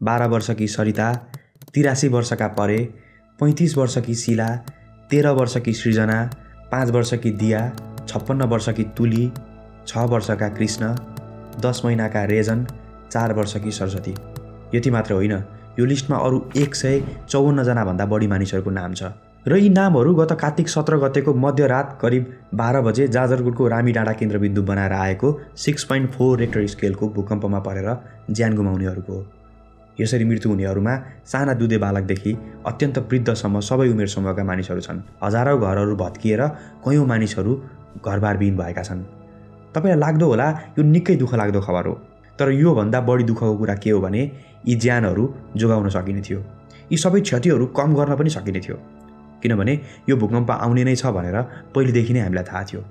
बाह्र वर्षकी सरिता तिरासी वर्षका परे पैँतिस वर्षकी शिला तेह्र वर्षकी सृजना पाँच वर्षकी दिया छप्पन्न वर्षकी तुली छ वर्षका कृष्ण दस महिनाका रेजन चार वर्षकी सरस्वती। यति मात्र होइन यो लिस्टमा अरू एक सय चौवन्नजनाभन्दा बढी मानिसहरूको नाम छ। र यी नामहरू गत कार्तिक सत्र गतेको मध्यरात करिब बाह्र बजे जाजरकोटको रामी डाँडा केन्द्रबिन्दु बनाएर आएको सिक्स पोइन्ट फोर रेक्टर स्केलको भूकम्पमा परेर ज्यान गुमाउनेहरूको हो। यसरी मृत्यु हुनेहरूमा साना दुधे बालकदेखि अत्यन्त वृद्धसम्म सबै उमेर समूहका मानिसहरू छन्। हजारौँ घरहरू भत्किएर कयौँ मानिसहरू घरबारविहीन भएका छन्। तपाईँलाई लाग्दो होला यो निकै दुःख लाग्दो खबर हो। तर योभन्दा बढी दुःखको कुरा के हो भने यी ज्यानहरू जोगाउन सकिने थियो। यी सबै क्षतिहरू कम गर्न पनि सकिने थियो। किनभने यो भूकम्प आउने नै छ भनेर पहिलेदेखि नै हामीलाई थाहा थियो।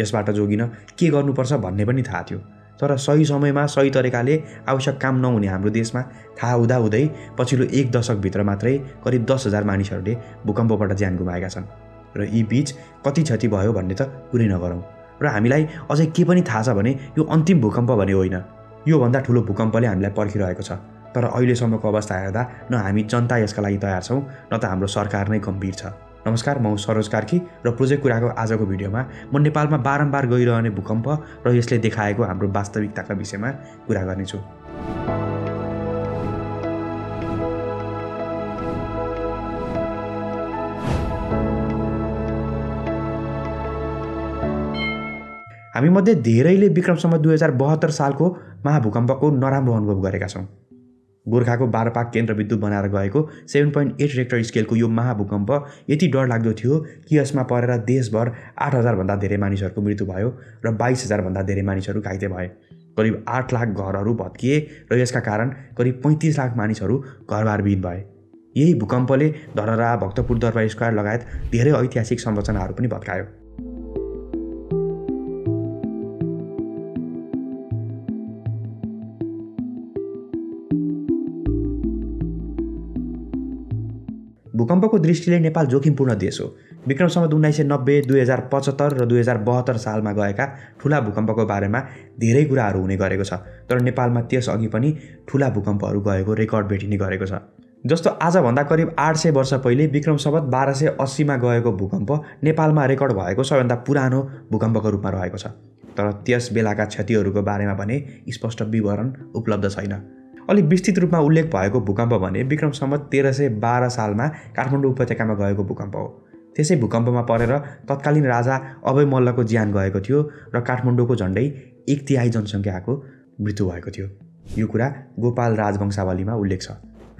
यसबाट जोगिन के गर्नुपर्छ भन्ने पनि थाहा थियो। तर सही समयमा सही तरिकाले आवश्यक काम नहुने हाम्रो देशमा थाहा हुँदाहुँदै पछिल्लो एक दशकभित्र मात्रै करिब दस हजार मानिसहरूले भूकम्पबाट ज्यान गुमाएका छन्। र यी बिच कति क्षति भयो भन्ने त कुरै नगरौँ। र हामीलाई अझै के पनि थाहा छ भने यो अन्तिम भूकम्प भने होइन। योभन्दा ठुलो भूकम्पले हामीलाई पर्खिरहेको छ। तर अहिलेसम्मको अवस्था हेर्दा न हामी जनता यसका लागि तयार छौँ न त हाम्रो सरकार नै गम्भीर छ। नमस्कार म सरोज कार्की र प्रोजेक्ट कुराको आजको भिडियोमा म नेपालमा बारम्बार गइरहने भूकम्प र यसले देखाएको हाम्रो वास्तविकताका विषयमा कुरा गर्नेछु। हामीमध्ये धेरैले विक्रमसम्म दुई हजार बहत्तर सालको महाभूकम्पको नराम्रो अनुभव गरेका छौँ। गोर्खाको बारपाक केन्द्रविद्युत बनाएर गएको सेभेन पोइन्ट एट रेक्टर स्केलको यो महाभूकम्प यति डरलाग्दो थियो कि यसमा परेर देशभर आठ हजारभन्दा धेरै मानिसहरूको मृत्यु भयो र बाइस हजारभन्दा धेरै मानिसहरू घाइते भए। करिब आठ लाख घरहरू भत्किए र यसका कारण करिब पैँतिस लाख मानिसहरू घरबारविहीन भए। यही भूकम्पले धरहरा भक्तपुर दरबार स्क्वायर लगायत धेरै ऐतिहासिक संरचनाहरू पनि भत्कायो। भूकम्पको दृष्टिले नेपाल जोखिमपूर्ण देश हो। विक्रम सम्बत उन्नाइस सय नब्बे दुई हजार पचहत्तर र दुई हजार बहत्तर सालमा गएका ठुला भूकम्पको बारेमा धेरै कुराहरू हुने गरेको छ तर नेपालमा त्यसअघि पनि ठुला भूकम्पहरू गएको रेकर्ड भेटिने गरेको छ। जस्तो आजभन्दा करिब आठ सय वर्ष पहिले विक्रम सम्बत बाह्र सय अस्सीमा गएको भूकम्प नेपालमा रेकर्ड भएको सबैभन्दा पुरानो भूकम्पको रूपमा रहेको छ तर त्यस बेलाका क्षतिहरूको बारेमा भने स्पष्ट विवरण उपलब्ध छैन। अलिक विस्तृत रूपमा उल्लेख भएको भूकम्प भने विक्रम सम्मत तेह्र सय बाह्र सालमा काठमाडौँ उपत्यकामा गएको भूकम्प हो। त्यसै भूकम्पमा परेर तत्कालीन राजा अभय मल्लको ज्यान गएको थियो र काठमाडौँको झन्डै एक तिहाई जनसङ्ख्याको मृत्यु भएको थियो। यो कुरा गोपाल राजवंशावलीमा उल्लेख छ।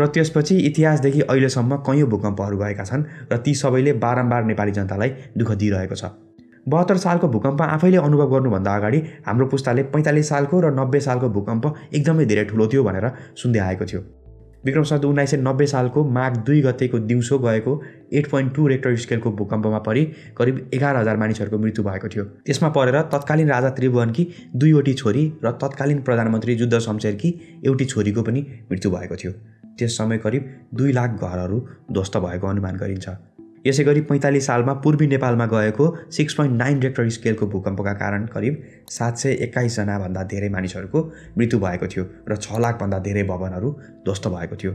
र त्यसपछि इतिहासदेखि अहिलेसम्म कैयौँ भूकम्पहरू गएका छन् र ती सबैले बारम्बार नेपाली जनतालाई दुःख दिइरहेको छ। बहत्तर सालको भूकम्प आफैले अनुभव गर्नुभन्दा अगाडि हाम्रो पुस्ताले पैँतालिस सालको र नब्बे सालको भूकम्प एकदमै धेरै ठुलो थियो भनेर सुन्दै आएको थियो। विक्रम सन् उन्नाइस सय नब्बे सालको माघ दुई गतेको दिउँसो गएको एट पोइन्ट टू रेक्टर स्केलको भूकम्पमा परि करिब एघार हजार मानिसहरूको मृत्यु भएको थियो। त्यसमा परेर तत्कालीन राजा त्रिभुवनकी दुईवटी छोरी र तत्कालीन प्रधानमन्त्री युद्ध शमशेरकी एउटी छोरीको पनि मृत्यु भएको थियो। त्यस समय करिब दुई लाख घरहरू ध्वस्त भएको अनुमान गरिन्छ। यसै गरी पैँतालिस सालमा पूर्वी नेपालमा गएको सिक्स पोइन्ट नाइन रेक्टर स्केलको भूकम्पका कारण करिब सात सय एक्काइसजनाभन्दा धेरै मानिसहरूको मृत्यु भएको थियो र छ लाखभन्दा धेरै भवनहरू ध्वस्त भएको थियो।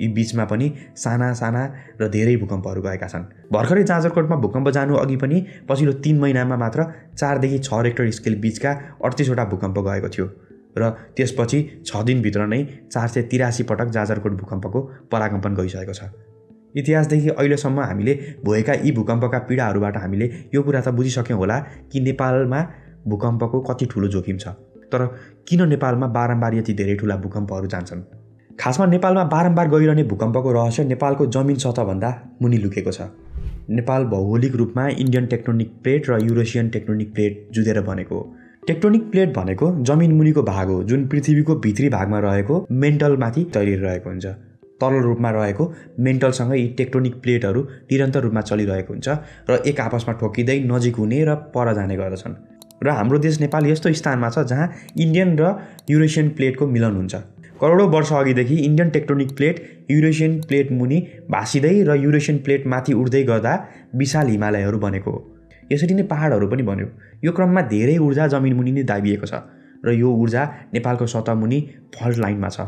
यी बिचमा पनि साना साना र धेरै भूकम्पहरू गएका छन्। भर्खरै जाजरकोटमा भूकम्प जानु अघि पनि पछिल्लो तिन महिनामा मात्र चारदेखि छ रेक्टर स्केल बिचका अडतिसवटा भूकम्प गएको थियो र त्यसपछि छ दिनभित्र नै चार सय तिरासी पटक जाजरकोट भूकम्पको पराकम्पन गइसकेको छ। इतिहासदेखि अहिलेसम्म हामीले भएका यी भूकम्पका पीडाहरूबाट हामीले यो कुरा त बुझिसक्यौँ होला कि नेपालमा भूकम्पको कति ठुलो जोखिम छ। तर किन नेपालमा बारम्बार यति धेरै ठुला भूकम्पहरू जान्छन्? खासमा नेपालमा बारम्बार गइरहने भूकम्पको रहस्य नेपालको जमिन सतहभन्दा मुनि लुकेको छ। नेपाल भौगोलिक रूपमा इन्डियन टेक्टोनिक प्लेट र युरोसियन टेक्टोनिक प्लेट जुधेर बनेको हो। टेक्टोनिक प्लेट भनेको जमिन मुनिको भाग हो जुन पृथ्वीको भित्री भागमा रहेको मेन्टलमाथि तैरिरहेको हुन्छ। तरल रूपमा रहेको मेन्टलसँग यी टेक्टोनिक प्लेटहरू निरन्तर रूपमा चलिरहेको हुन्छ र एक आपसमा ठोकिँदै नजिक हुने र पर जाने गर्दछन्। र हाम्रो देश नेपाल यस्तो स्थानमा छ जहाँ इन्डियन र युरेसियन प्लेटको मिलन हुन्छ। करोडौँ वर्ष अघिदेखि Indian tectonic plate Eurasian plate मुनि भाँसिँदै र युरेसियन प्लेट माथि उठ्दै गर्दा विशाल हिमालयहरू बनेको हो। यसरी नै पहाडहरू पनि बन्यो। यो क्रममा धेरै ऊर्जा जमिन मुनि नै दाबिएको छ र यो ऊर्जा नेपालको सतह मुनि फल्ट लाइनमा छ।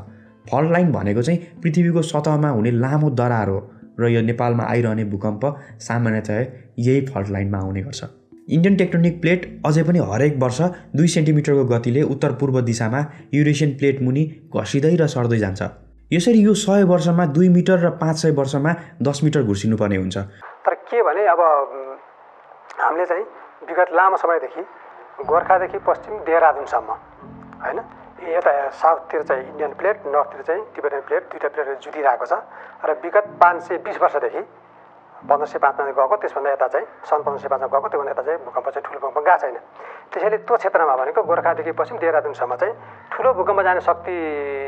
फल्ट लाइन भनेको चाहिँ पृथ्वीको सतहमा हुने लामो दरार हो र यो नेपालमा आइरहने भूकम्प सामान्यतया यही फल्ट लाइनमा आउने गर्छ। इन्डियन टेक्टोनिक प्लेट अझै पनि हरेक वर्ष दुई सेन्टिमिटरको गतिले उत्तर पूर्व दिशामा युरेसियन प्लेट मुनि घसिँदै र सर्दै जान्छ। यसरी यो सय वर्षमा दुई मिटर र पाँच सय वर्षमा दस मिटर घुर्सिनुपर्ने हुन्छ। तर के भने अब हामीले चाहिँ विगत लामो समयदेखि गोर्खादेखि पश्चिम देहरादुनसम्म होइन? यता साउथतिर चाहिँ इन्डियन प्लेट नर्थतिर चाहिँ तिब्बतियन प्लेट दुइटा प्लेटहरू जुटिरहेको छ। र विगत पाँच सय बिस वर्षदेखि पन्ध्र सय पाँचमा गएको त्यसभन्दा यता चाहिँ सन् पन्ध्र सय पाँचमा गएको त्योभन्दा यता चाहिँ भूकम्प चाहिँ ठुलो भूकम्प गएको छैन त्यसैले त्यो क्षेत्रमा भनेको गोर्खादेखि पश्चिम देहरादुनसम्म चाहिँ ठुलो भूकम्प जाने शक्ति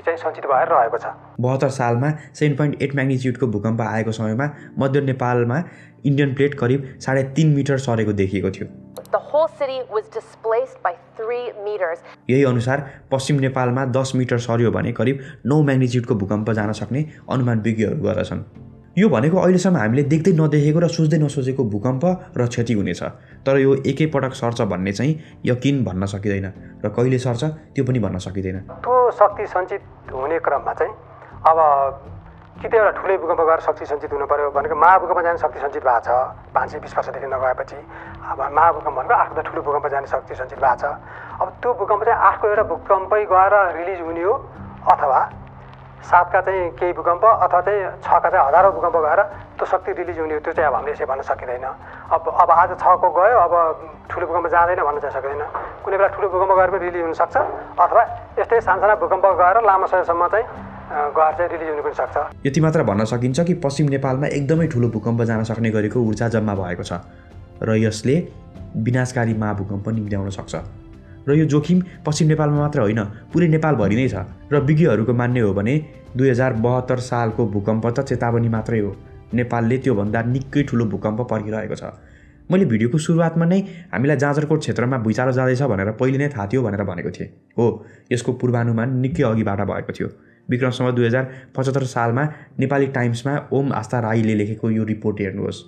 चाहिँ सञ्चित भएर रहेको छ बहत्तर सालमा सेभेन पोइन्ट एट म्याग्निच्युडको भूकम्प आएको समयमा मध्य नेपालमा इन्डियन प्लेट करिब साढे तिन मिटर सरेको देखिएको थियो The whole city was displaced by three meters. यही अनुसार पश्चिम नेपालमा दस मिटर सर्यो भने करिब नौ म्याग्निच्युडको भूकम्प जान सक्ने अनुमान विज्ञहरू गर्दछन् यो भनेको अहिलेसम्म हामीले देख्दै नदेखेको र सोच्दै नसोचेको भूकम्प र क्षति हुनेछ। तर यो एकैपटक सर्छ भन्ने चाहिँ यकिन भन्न सकिँदैन र कहिले सर्छ त्यो पनि भन्न सकिँदैन। त्यो शक्ति सञ्चित हुने क्रममा चाहिँ अब कि त एउटा ठुलै भूकम्प गएर शक्ति सञ्चित हुनु पऱ्यो भनेको महाभूकम्प जाने शक्ति सञ्चित भएको छ। पाँच सय बिस वर्षदेखि नगएपछि अब महाभूकम्प भनेको आठको ठुलो भूकम्प जाने शक्ति सञ्चित भएको छ। अब त्यो भूकम्प चाहिँ आठको एउटा भूकम्पै गएर रिलिज हुने हो अथवा सातका चाहिँ केही भूकम्प अथवा चाहिँ छका चाहिँ हजारौँ भूकम्प गएर त्यो शक्ति रिलिज हुने हो त्यो चाहिँ अब हामीले यसै भन्न सकिँदैन। अब अब आज छको गयो अब ठुलो भूकम्प जाँदैन भन्न चाहिँ सकिँदैन। कुनै बेला ठुलो भूकम्प गएर पनि रिलिज हुनसक्छ अथवा यस्तै सानसाना भूकम्प गएर लामो समयसम्म चाहिँ गएर चाहिँ रिलिज हुनु पनि सक्छ। यति मात्र भन्न सकिन्छ कि पश्चिम नेपालमा एकदमै ठुलो भूकम्प जान सक्ने गरेको ऊर्जा जम्मा भएको छ र यसले विनाशकारी महाभूकम्प निम्त्याउन सक्छ। र यो जोखिम पश्चिम नेपालमा मात्र होइन पुरै नेपालभरि नै छ र विज्ञहरूको मान्ने हो भने दुई हजार बहत्तर सालको भूकम्प त चेतावनी मात्रै हो। नेपालले त्योभन्दा निकै ठुलो भूकम्प पर्खिरहेको छ। मैले भिडियोको सुरुवातमा नै हामीलाई जाजरकोट क्षेत्रमा भुइँचालो जाँदैछ भनेर पहिले नै थाहा थियो भनेर भनेको थिएँ। हो यसको पूर्वानुमान निकै अघिबाट भएको थियो। विक्रमसँग दुई हजार पचहत्तर सालमा नेपाली टाइम्समा ओम आस्था राईले लेखेको यो रिपोर्ट हेर्नुहोस्।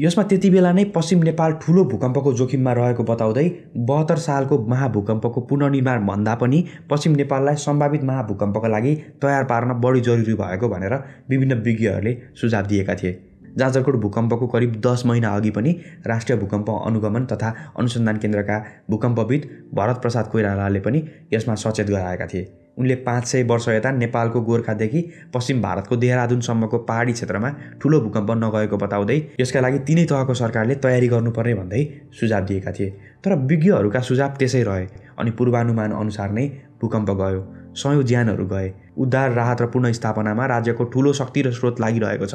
यसमा त्यति बेला नै पश्चिम नेपाल ठुलो भूकम्पको जोखिममा रहेको बताउँदै बहत्तर सालको महाभूकम्पको पुनर्निर्माण भन्दा पनि पश्चिम नेपाललाई सम्भावित महाभूकम्पका लागि तयार पार्न बढी जरुरी भएको भनेर विभिन्न विज्ञहरूले सुझाव दिएका थिए। जाजरकोट भूकम्पको करिब दस महिना अघि पनि राष्ट्रिय भूकम्प अनुगमन तथा अनुसन्धान केन्द्रका भूकम्पविद भरत प्रसाद कोइरालाले पनि यसमा सचेत गराएका थिए। उनले पाँच सय वर्ष यता नेपालको गोर्खादेखि पश्चिम भारतको देहरादुनसम्मको पहाडी क्षेत्रमा ठुलो भूकम्प नगएको बताउँदै यसका लागि तिनै तहको सरकारले तयारी गर्नुपर्ने भन्दै सुझाव दिएका थिए। तर विज्ञहरूका सुझाव त्यसै रहे अनि पूर्वानुमान अनुसार नै भूकम्प गयो। सयौँ ज्यानहरू गए। उद्धार राहत र पुनस्थापनामा राज्यको ठुलो शक्ति र स्रोत लागिरहेको छ।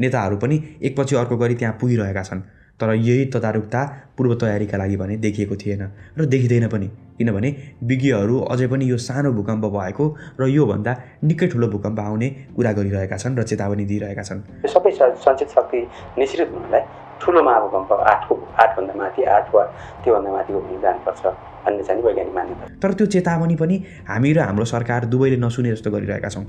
नेताहरू पनि एकपछि अर्को गरी त्यहाँ पुगिरहेका छन्। तर यही तदारुकता पूर्व तयारीका लागि भने देखिएको थिएन र देखिँदैन पनि। किनभने विज्ञहरू अझै पनि यो सानो भूकम्प भएको र योभन्दा निकै ठुलो भूकम्प आउने कुरा गरिरहेका छन् र चेतावनी दिइरहेका छन्। यो सबै सञ्चित शक्ति निश्चित हुनलाई ठुलो महाभूकम्प आठको आठभन्दा माथि आठ वा त्योभन्दा माथिको भूमि जानुपर्छ भन्ने चाहिँ वैज्ञानिक मान्यता तर त्यो चेतावनी पनि हामी र हाम्रो सरकार दुवैले नसुने जस्तो गरिरहेका छौँ।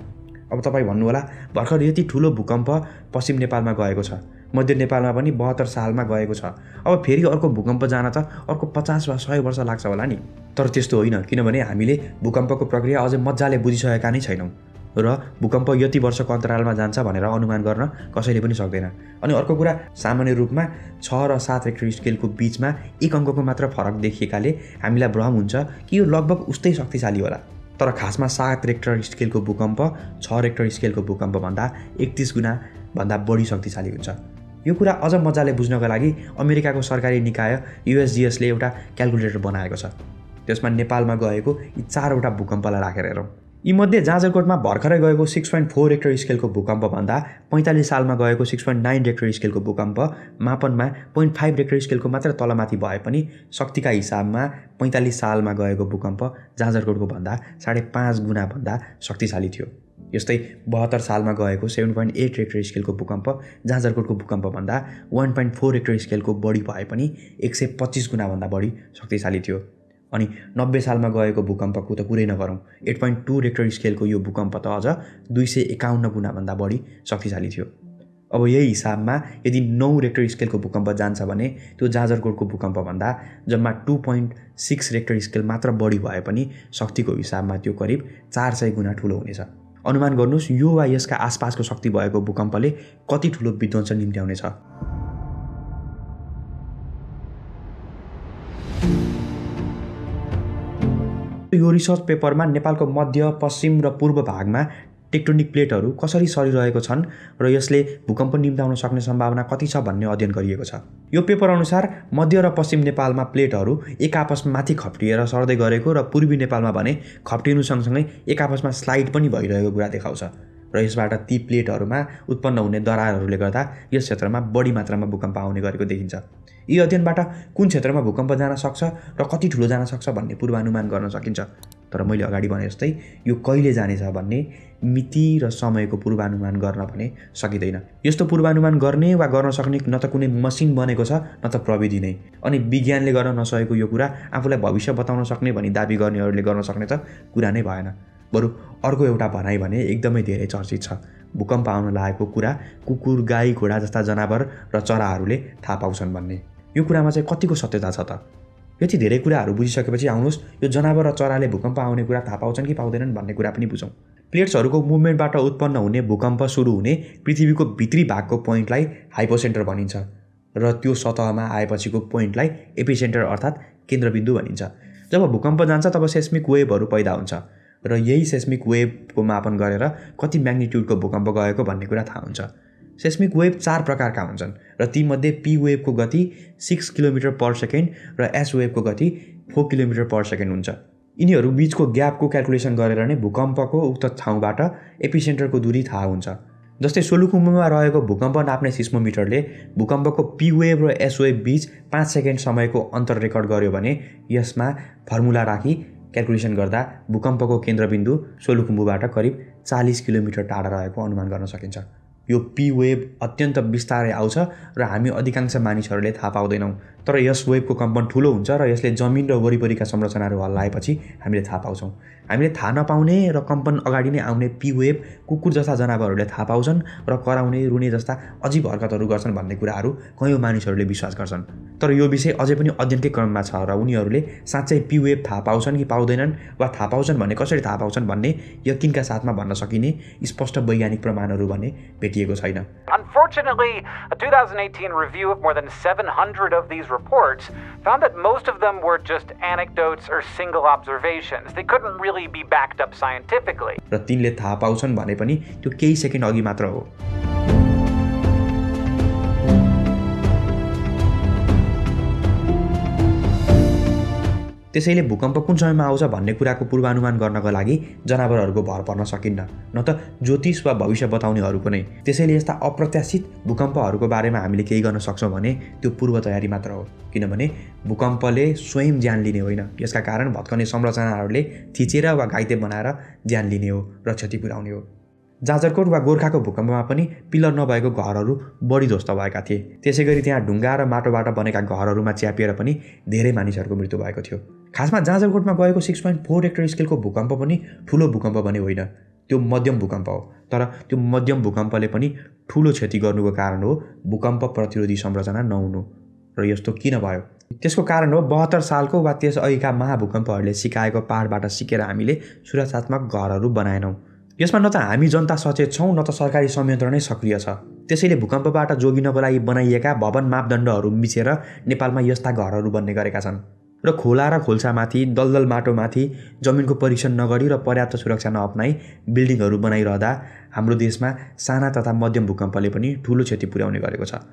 अब तपाईँ भन्नुहोला भर्खर यति ठुलो भूकम्प पश्चिम नेपालमा गएको छ। मध्य नेपालमा पनि बहत्तर सालमा गएको छ। अब फेरि अर्को भूकम्प जान त अर्को पचास वा सय वर्ष लाग्छ होला नि। तर त्यस्तो होइन किनभने हामीले भूकम्पको प्रक्रिया अझै मजाले बुझिसकेका नै छैनौँ। र भूकम्प यति वर्षको अन्तरालमा जान्छ भनेर अनुमान गर्न कसैले पनि सक्दैन। अनि अर्को कुरा सामान्य रूपमा छ र सात रेक्टर स्केलको बिचमा एक अङ्कको मात्र फरक देखिएकाले हामीलाई भ्रम हुन्छ कि यो लगभग उस्तै शक्तिशाली होला। तर खासमा सात रेक्टर स्केलको भूकम्प छ रेक्टर स्केलको भूकम्पभन्दा एकतिस गुणा भन्दा बढी शक्तिशाली हुन्छ। यो कुरा अझ मजाले बुझ्नको लागि अमेरिकाको सरकारी निकाय युएसजिएसले एउटा क्यालकुलेटर बनाएको छ। त्यसमा नेपालमा गएको यी चारवटा भूकम्पलाई राखेर हेरौँ। यीमध्ये जाजरकोटमा भर्खरै गएको सिक्स पोइन्ट फोर रेक्टर स्केलको भूकम्पभन्दा पैँतालिस सालमा गएको सिक्स पोइन्ट नाइन रेक्टर स्केलको भूकम्प मापनमा पोइन्ट फाइभ रेक्टर स्केलको मात्र तलमाथि भए पनि शक्तिका हिसाबमा पैँतालिस सालमा गएको भूकम्प जाजरकोटको भन्दा साढे पाँच गुणाभन्दा शक्तिशाली थियो। यस्तै बहत्तर सालमा गएको सेभेन पोइन्ट एट रेक्टर स्केलको भूकम्प जाजरकोटको भूकम्पभन्दा वान पोइन्ट फोर रेक्टर स्केलको बढी भए पनि एक सय पच्चिस गुणाभन्दा बढी शक्तिशाली थियो। अनि नब्बे सालमा गएको भूकम्पको त कुरै नगरौँ। एट पोइन्ट टू रेक्टर स्केलको यो भूकम्प त अझ दुई सय एकाउन्न गुणाभन्दा बढी शक्तिशाली थियो। अब यही हिसाबमा यदि नौ रेक्टर स्केलको भूकम्प जान्छ भने त्यो जाजरकोटको भूकम्पभन्दा जम्मा two point six Richter scale मात्र बढी भए पनि शक्तिको हिसाबमा त्यो करिब चार सय गुणा ठुलो हुनेछ। अनुमान गर्नुहोस् यो वा यसका आसपासको शक्ति भएको भूकम्पले कति ठुलो विध्वंस निम्त्याउनेछ? यो रिसर्च पेपरमा नेपालको मध्य पश्चिम र पूर्व भागमा टेक्टोनिक प्लेटहरू कसरी सरिरहेको छन् र यसले भूकम्प निम्ताउन सक्ने सम्भावना कति छ भन्ने अध्ययन गरिएको छ। यो पेपर अनुसार मध्य र पश्चिम नेपालमा प्लेटहरू एक माथि खप्टिएर सर्दै गरेको र पूर्वी नेपालमा भने खप्टिनु सँगसँगै एक आपसमा स्लाइड पनि भइरहेको कुरा देखाउँछ। र यसबाट ती प्लेटहरूमा उत्पन्न हुने दरारहरूले गर्दा यस क्षेत्रमा बढी मात्रामा भूकम्प आउने गरेको देखिन्छ। यी अध्ययनबाट कुन क्षेत्रमा भूकम्प जान सक्छ र कति ठुलो जान सक्छ भन्ने पूर्वानुमान गर्न सकिन्छ। तर मैले अगाडि भने जस्तै यो कहिले जानेछ भन्ने मिति र समयको पूर्वानुमान गर्न भने सकिँदैन। यस्तो पूर्वानुमान गर्ने वा गर्न सक्ने न त कुनै मसिन बनेको छ न त प्रविधि नै। अनि विज्ञानले गर्न नसकेको यो कुरा आफूलाई भविष्य बताउन सक्ने भनी दाबी गर्नेहरूले गर्न सक्ने त कुरा नै भएन। बरु अर्को एउटा भनाइ भने एकदमै धेरै चर्चित छ। भूकम्प आउन लागेको कुरा कुकुर गाई घोडा जस्ता जनावर र चराहरूले थाहा पाउँछन् भन्ने। यो कुरामा चाहिँ कतिको सत्यता छ त? यति धेरै कुराहरू बुझिसकेपछि आउनुहोस् यो जनावर र चराले भूकम्प आउने कुरा थाहा पाउँछन् कि पाउँदैनन् भन्ने कुरा पनि बुझौँ। प्लेट्सहरूको मुभमेन्टबाट उत्पन्न हुने भूकम्प सुरु हुने पृथ्वीको भित्री भागको पोइन्टलाई हाइपोसेन्टर भनिन्छ र त्यो सतहमा आएपछिको पोइन्टलाई एपिसेन्टर अर्थात् केन्द्रबिन्दु भनिन्छ। जब भूकम्प जान्छ तब सेस्मिक वेभहरू पैदा हुन्छ। र यही सेस्मिक वेभको मापन गरेर कति म्याग्निट्युडको भूकम्प गएको भन्ने कुरा थाहा हुन्छ। सेस्मिक वेभ चार प्रकारका हुन्छन् र तीमध्ये पी वेभको गति सिक्स किलोमिटर पर सेकेन्ड र एस वेभको गति फोर किलोमिटर पर सेकेन्ड हुन्छ। यिनीहरू बिचको ग्यापको क्यालकुलेसन गरेर नै भूकम्पको उक्त ठाउँबाट एपिसेन्टरको दूरी थाहा हुन्छ। जस्तै सोलुखुम्बुमा रहेको भूकम्प नाप्ने सिस्मोमिटरले भूकम्पको पी वेभ र एस वेभ बिच पाँच सेकेन्ड समयको अन्तर रेकर्ड गर्यो भने यसमा फर्मुला राखी क्यालकुलेसन गर्दा भूकम्पको केन्द्रबिन्दु सोलुखुम्बुबाट करिब चालिस किलोमिटर टाढा रहेको अनुमान गर्न सकिन्छ। यो पी वेभ अत्यन्त बिस्तारै आउँछ र हामी अधिकांश मानिसहरूले थाहा पाउँदैनौँ। तर यस वेभको कम्पन ठुलो हुन्छ र यसले जमिन र वरिपरिका संरचनाहरू हल्लाएपछि हामीले थाहा पाउँछौँ। हामीले थाहा नपाउने र कम्पन अगाडि नै आउने पी वेभ कुकुर जस्ता जनावरहरूले थाहा पाउँछन् र कराउने रुने जस्ता अजीब हरकतहरू गर्छन् भन्ने कुराहरू कैयौँ मानिसहरूले विश्वास गर्छन्। तर यो विषय अझै पनि अध्ययनकै क्रममा छ र उनीहरूले साँच्चै पी वेभ थाहा पाउँछन् कि पाउँदैनन् वा थाहा पाउँछन् भन्ने कसरी थाहा पाउँछन् भन्ने यकिनका साथमा भन्न सकिने स्पष्ट वैज्ञानिक प्रमाणहरू भने भेटिएको छैन। Unfortunately, a 2018 review of more than 700 of these reports found that most of them were just anecdotes or single observations. They couldn't really be backed up scientifically. र तिनले थाहा पाउँछन् भने पनि त्यो केही सेकेन्ड अघि मात्र हो त्यसैले भूकम्प कुन समयमा आउँछ भन्ने कुराको पूर्वानुमान गर्नको लागि जनावरहरूको भर पर्न सकिन्न न त ज्योतिष वा भविष्य बताउनेहरूको नै। त्यसैले यस्ता अप्रत्याशित भूकम्पहरूको बारेमा हामीले केही गर्न सक्छौँ भने त्यो पूर्व तयारी मात्र हो। किनभने भूकम्पले स्वयं ज्यान लिने होइन। यसका कारण भत्कने संरचनाहरूले थिचेर वा घाइते बनाएर ज्यान लिने हो र क्षति पुर्याउने हो। जाजरकोट वा गोर्खाको भूकम्पमा पनि पिलर नभएको घरहरू बढी ध्वस्त भएका थिए। त्यसै गरी त्यहाँ ढुङ्गा र माटोबाट बनेका घरहरूमा च्यापिएर पनि धेरै मानिसहरूको मृत्यु भएको थियो। खासमा जाजरकोटमा गएको सिक्स पोइन्ट फोर रेक्टर स्केलको भूकम्प पनि ठुलो भूकम्प पनि होइन। त्यो मध्यम भूकम्प हो तर त्यो मध्यम भूकम्पले पनि ठुलो क्षति गर्नुको कारण हो भूकम्प प्रतिरोधी संरचना नहुनु र यस्तो किन भयो? त्यसको कारण हो बहत्तर सालको वा त्यस अघिका महाभूकम्पहरूले सिकाएको पाहाडबाट सिकेर हामीले सुरक्षात्मक घरहरू बनाएनौँ। यसमा न त हामी जनता सचेत छौँ न त सरकारी संयन्त्र नै सक्रिय छ। त्यसैले भूकम्पबाट जोगिनको लागि बनाइएका भवन मापदण्डहरू मिचेर नेपालमा यस्ता घरहरू बन्ने गरेका छन्। र खोला र खोल्सामाथि दलदल माटोमाथि जमिनको परीक्षण नगरी र पर्याप्त सुरक्षा नअप्नाई बिल्डिङहरू बनाइरहँदा हाम्रो देशमा साना तथा मध्यम भूकम्पले पनि ठुलो क्षति पुर्याउने गरेको छ।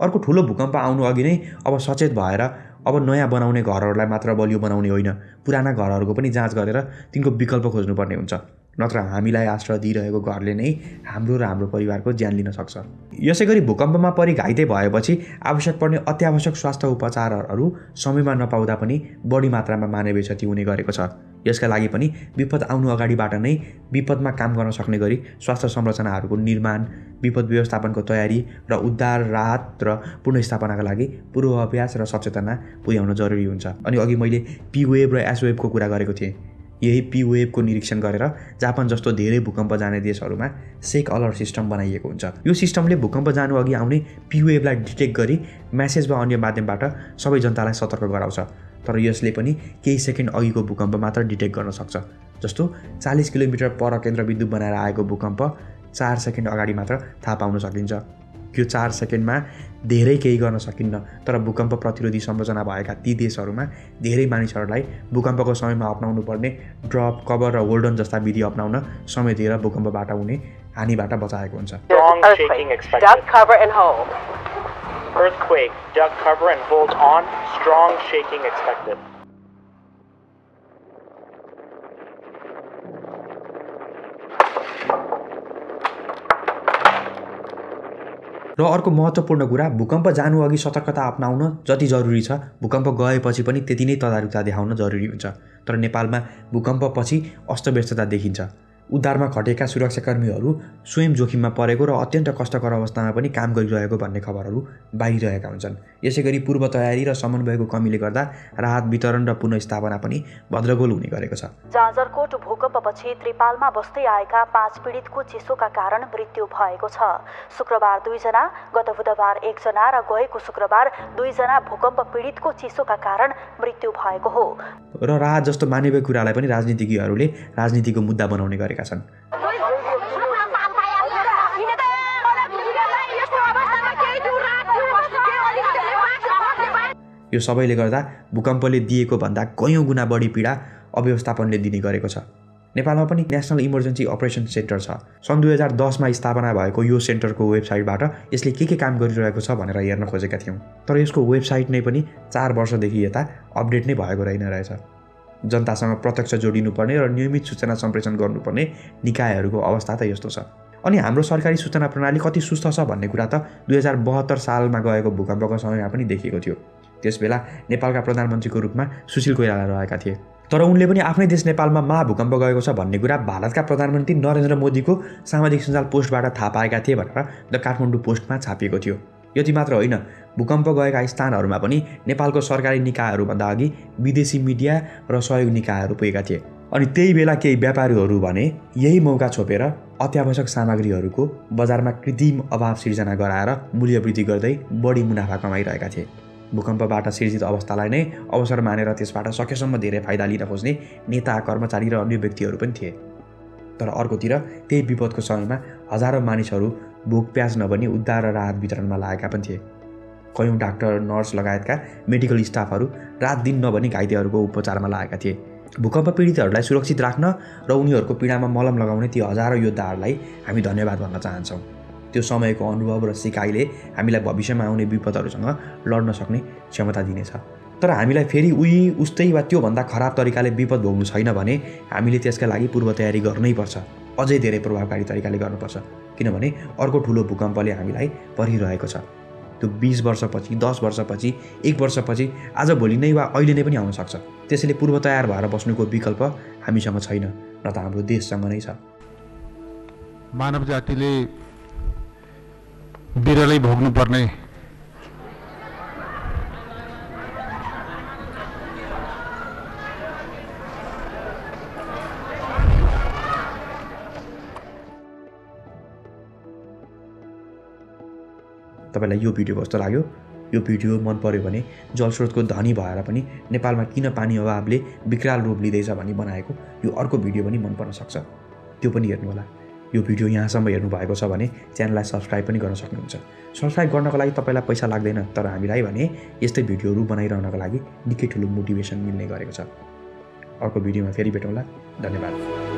अर्को ठुलो भूकम्प आउनु अघि नै अब सचेत भएर अब नयाँ बनाउने घरहरूलाई मात्र बलियो बनाउने होइन। पुराना घरहरूको पनि जाँच गरेर तिनको विकल्प खोज्नुपर्ने हुन्छ। नत्र हामीलाई आश्रय दिइरहेको घरले नै हाम्रो र हाम्रो परिवारको ज्यान लिन सक्छ। यसै गरी भूकम्पमा परि घाइते भएपछि आवश्यक पर्ने अत्यावश्यक स्वास्थ्य उपचारहरू समयमा नपाउँदा पनि बढी मात्रामा मानवीय क्षति हुने गरेको छ। यसका लागि पनि विपद आउनु अगाडिबाट नै विपदमा काम गर्न सक्ने गरी स्वास्थ्य संरचनाहरूको निर्माण विपद व्यवस्थापनको तयारी र उद्धार राहत र पुनस्थापनाका लागि पूर्वाभ्यास र सचेतना पुर्याउन जरुरी हुन्छ। अनि अघि मैले पी वेभ र एस वेभको कुरा गरेको थिएँ। यही पी वेभको निरीक्षण गरेर जापान जस्तो धेरै भूकम्प जाने देशहरूमा सेक अलर्ट सिस्टम बनाइएको हुन्छ। यो सिस्टमले भूकम्प जानु अघि आउने पी वेभलाई डिटेक्ट गरी म्यासेज वा अन्य माध्यमबाट सबै जनतालाई सतर्क गराउँछ तर यसले पनि केही सेकेन्ड अघिको भूकम्प मात्र डिटेक्ट गर्न सक्छ जस्तो चालिस किलोमिटर पर केन्द्रबिन्दु बनाएर आएको भूकम्प चार सेकेन्ड अगाडि मात्र थाहा पाउन सकिन्छ। यो चार सेकेन्डमा धेरै केही गर्न सकिन्न तर भूकम्प प्रतिरोधी संरचना भएका ती देशहरूमा धेरै मानिसहरूलाई भूकम्पको समयमा अप्नाउनु पर्ने ड्रप कभर र होल्डन जस्ता विधि अप्नाउन समय दिएर भूकम्पबाट हुने हानिबाट बचाएको हुन्छ. Earthquake. Duck cover and hold on. Strong shaking expected. र अर्को महत्त्वपूर्ण कुरा भूकम्प जानु अघि सतर्कता अप्नाउन जति जरुरी छ। भूकम्प गएपछि पनि त्यति नै तदारुकता देखाउन जरुरी हुन्छ। तर नेपालमा भूकम्पपछि अस्तव्यस्तता देखिन्छ। उद्धारमा खटेका सुरक्षाकर्मीहरू स्वयं जोखिममा परेको र अत्यन्त कष्टकर अवस्थामा पनि काम गरिरहेको भन्ने खबरहरू बाहिरहेका हुन्छन्। यसै गरी पूर्व तयारी र समन्वयको कमीले गर्दा राहत वितरण र पुनस्थापना पनि भद्रगोल हुने गरेको छ। जाजरकोट भूकम्पपछि त्रिपालमा बस्दै आएका पाँच पीडितको चिसोका कारण मृत्यु भएको छ। शुक्रबार दुईजना गत बुधबार एकजना र गएको शुक्रबार दुईजना भूकम्प पीडितको चिसोका कारण मृत्यु भएको हो। र राहत जस्तो मानवीय कुरालाई पनि राजनीतिज्ञहरूले राजनीतिको मुद्दा बनाउने गरेका छन्। यो सबैले गर्दा भूकम्पले दिएको भन्दा कैयौँ गुणा बढी पीडा अव्यवस्थापनले दिने गरेको छ। नेपालमा पनि नेसनल इमर्जेन्सी अपरेसन सेन्टर छ। सन् दुई हजार दसमा स्थापना भएको यो सेन्टरको वेबसाइटबाट यसले के के काम गरिरहेको छ भनेर हेर्न खोजेका थियौँ। तर यसको वेबसाइट नै पनि चार वर्षदेखि यता अपडेट नै भएको रहेन रहेछ। जनतासँग प्रत्यक्ष जोडिनुपर्ने र नियमित सूचना सम्प्रेषण गर्नुपर्ने निकायहरूको अवस्था त यस्तो छ। अनि हाम्रो सरकारी सूचना प्रणाली कति सुस्त छ भन्ने कुरा त दुई हजार बहत्तर सालमा गएको भूकम्पको समयमा पनि देखिएको थियो। त्यसबेला नेपालका प्रधानमन्त्रीको रूपमा सुशील कोइराला रहेका थिए। तर उनले पनि आफ्नै देश नेपालमा महाभूकम्प गएको छ भन्ने कुरा भारतका प्रधानमन्त्री नरेन्द्र मोदीको सामाजिक सञ्जाल पोस्टबाट थाहा पाएका थिए भनेर द काठमाडौँ पोस्टमा छापिएको थियो। यति मात्र होइन भूकम्प गएका स्थानहरूमा पनि नेपालको सरकारी निकायहरूभन्दा अघि विदेशी मिडिया र सहयोग निकायहरू पुगेका थिए। अनि त्यही बेला केही व्यापारीहरू भने यही मौका छोपेर अत्यावश्यक सामग्रीहरूको बजारमा कृत्रिम अभाव सिर्जना गराएर मूल्य वृद्धि गर्दै बढी मुनाफा कमाइरहेका थिए। भूकम्पबाट सिर्जित अवस्थालाई नै अवसर मानेर त्यसबाट सकेसम्म धेरै फाइदा लिन खोज्ने नेता कर्मचारी र अन्य व्यक्तिहरू पनि थिए। तर अर्कोतिर त्यही विपदको समयमा हजारौँ मानिसहरू भोक प्याज नभनी उद्धार र राहत वितरणमा लागेका पनि थिए। कयौँ डाक्टर नर्स लगायतका मेडिकल स्टाफहरू रात दिन नभनी घाइतेहरूको उपचारमा लागेका थिए। भूकम्प पीडितहरूलाई सुरक्षित राख्न र उनीहरूको पीडामा मलम लगाउने ती हजारौँ योद्धाहरूलाई हामी धन्यवाद भन्न चाहन्छौँ। त्यो समयको अनुभव र सिकाइले हामीलाई भविष्यमा आउने विपदहरूसँग लड्न सक्ने क्षमता दिनेछ। तर हामीलाई फेरि उही उस्तै वा त्योभन्दा खराब तरिकाले विपद भोग्नु छैन भने हामीले त्यसका लागि पूर्व तयारी गर्नै पर्छ। अझै धेरै प्रभावकारी तरिकाले गर्नुपर्छ। किनभने अर्को ठुलो भूकम्पले हामीलाई परिरहेको छ। त्यो बिस वर्षपछि दस वर्षपछि एक वर्षपछि आज भोलि नै वा अहिले नै पनि आउन सक्छ। त्यसैले पूर्व तयार भएर बस्नुको विकल्प हामीसँग छैन न त हाम्रो देशसँग नै छ। मानव जातिले बिरलै भोग्नुपर्ने। तपाईँलाई यो भिडियो कस्तो लाग्यो? यो भिडियो मन पऱ्यो भने जलस्रोतको धनी भएर पनि नेपालमा किन पानी अभावले विकराल रूप लिँदैछ भनी बनाएको यो अर्को भिडियो पनि मन पर्न सक्छ। त्यो पनि हेर्नुहोला। यो भिडियो यहाँसम्म हेर्नुभएको छ भने च्यानललाई सब्सक्राइब पनि गर्न सक्नुहुन्छ। सब्सक्राइब गर्नको लागि तपाईँलाई पैसा लाग्दैन तर हामीलाई भने यस्तै भिडियोहरू बनाइरहनको लागि निकै ठुलो मोटिभेसन मिल्ने गरेको छ। अर्को भिडियोमा फेरि भेटौँला। धन्यवाद।